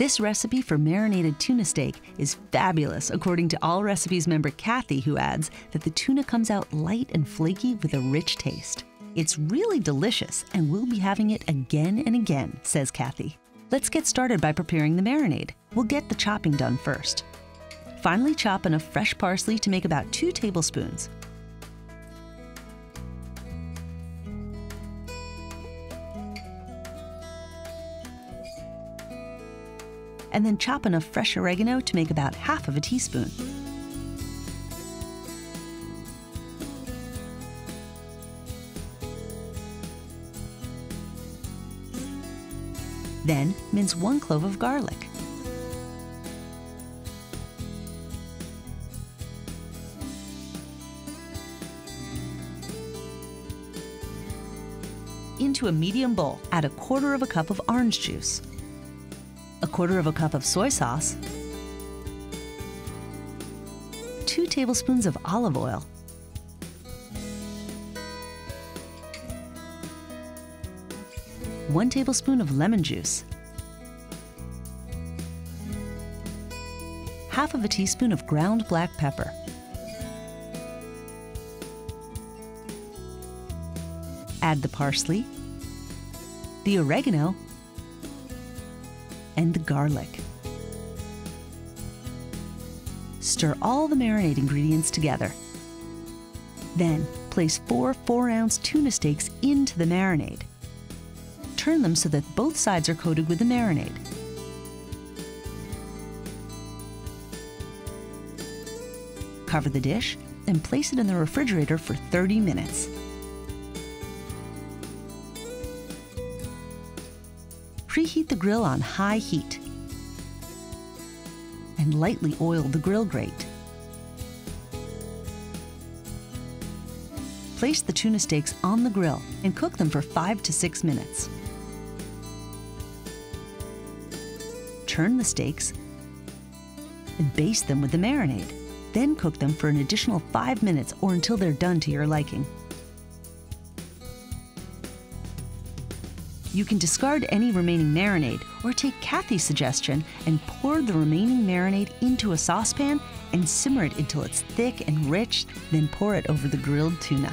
This recipe for marinated tuna steak is fabulous, according to Allrecipes member Kathy, who adds that the tuna comes out light and flaky with a rich taste. It's really delicious, and we'll be having it again and again, says Kathy. Let's get started by preparing the marinade. We'll get the chopping done first. Finely chop enough fresh parsley to make about two tablespoons. And then chop enough fresh oregano to make about half of a teaspoon. Then mince one clove of garlic. Into a medium bowl, add a quarter of a cup of orange juice, a quarter of a cup of soy sauce, two tablespoons of olive oil, one tablespoon of lemon juice, half of a teaspoon of ground black pepper, add the parsley, the oregano, and the garlic. Stir all the marinade ingredients together. Then place four 4 ounce tuna steaks into the marinade turn them so that both sides are coated with the marinade. Cover the dish and place it in the refrigerator for 30 minutes. Preheat the grill on high heat and lightly oil the grill grate. Place the tuna steaks on the grill and cook them for 5 to 6 minutes. turn the steaks and baste them with the marinade. Then cook them for an additional five minutes or until they're done to your liking. You can discard any remaining marinade or take Kathy's suggestion and pour the remaining marinade into a saucepan and simmer it until it's thick and rich, then pour it over the grilled tuna.